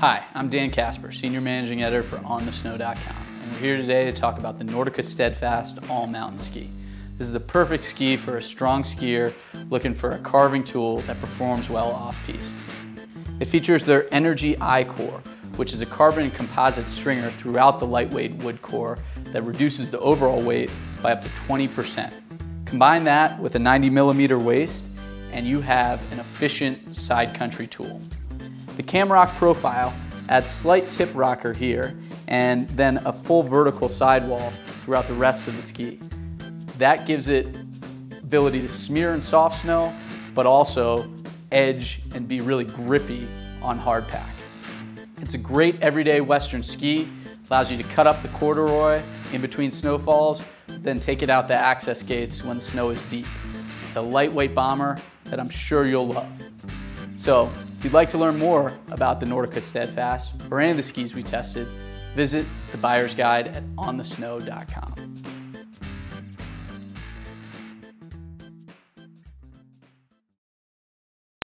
Hi, I'm Dan Casper, Senior Managing Editor for OnTheSnow.com, and we're here today to talk about the Nordica Steadfast All Mountain Ski. This is the perfect ski for a strong skier looking for a carving tool that performs well off-piste. It features their Energy I core, which is a carbon composite stringer throughout the lightweight wood core that reduces the overall weight by up to 20%. Combine that with a 90 millimeter waist and you have an efficient side country tool. The Camrock profile adds slight tip rocker here and then a full vertical sidewall throughout the rest of the ski. That gives it ability to smear in soft snow, but also edge and be really grippy on hard pack. It's a great everyday Western ski, allows you to cut up the corduroy in between snowfalls, then take it out the access gates when the snow is deep. It's a lightweight bomber that I'm sure you'll love. So if you'd like to learn more about the Nordica Steadfast or any of the skis we tested, visit the buyer's guide at onthesnow.com.